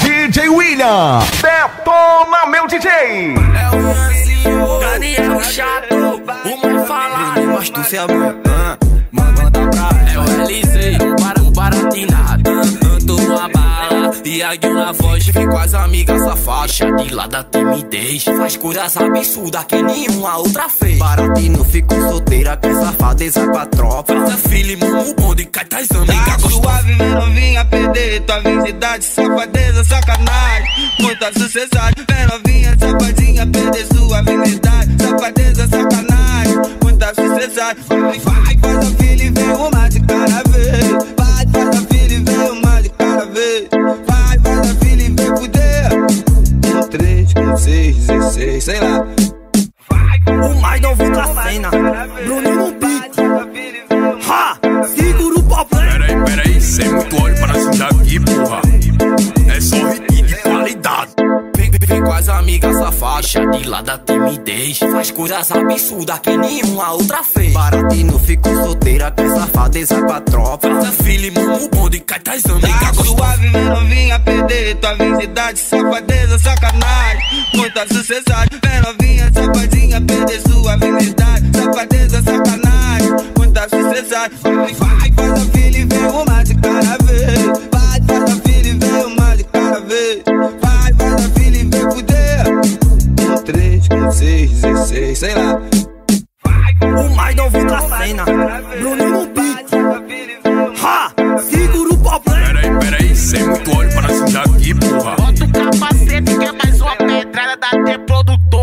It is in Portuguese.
DJ William, detona meu DJ. É o Ianzinho, Daniel Chato, o mais falado. Mas tu se abre, manda pra É o LZ, o bar, o baratinado. Tanto uma bala e a na voz. Fico com as amigas safadas, de lá da timidez. Faz coisas absurdas que nenhuma outra fez. Baratino, fico solteira com safadeza com a tropa. Faz a filha, o bonde, cai tais amigas Tá suave, novinha perder tua virgindade Safadeza, muita sucessagem Vem novinha, safadinha, perder sua virgindade Safadeza, sacanagem, muita sucessagem Vai, vai, faz a filha e vem uma de cada vez. Vai, faz a filha e vem uma de cada vez. Vai, faz a filha e vem fuder Um, três, um, seis, dezesseis, sei lá. O mais novo da cena, Bruno as amigas safadas, de lá da timidez. Faz coisas absurdas que nenhuma outra fez. Baratino, fico solteira com safadeza com a tropa. Faz a filha e mama o bonde, cai tais amigas Tá suave, novinha perder. Tua virgindade Safadeza, sacanagem, muita sucessagem Vem novinha, safadinha, perder. Sua virgindade Safadeza, sacanagem, muita sucessagem. Vai, vai, faz a filha e vem uma 16, 16, sei lá. O mais novo da cena, Bruno no beat. Ha! Segura o problema. Peraí, peraí, sem muito olho pra cima daqui, porra. Bota o capacete que é mais uma pedrada da T-Produtor.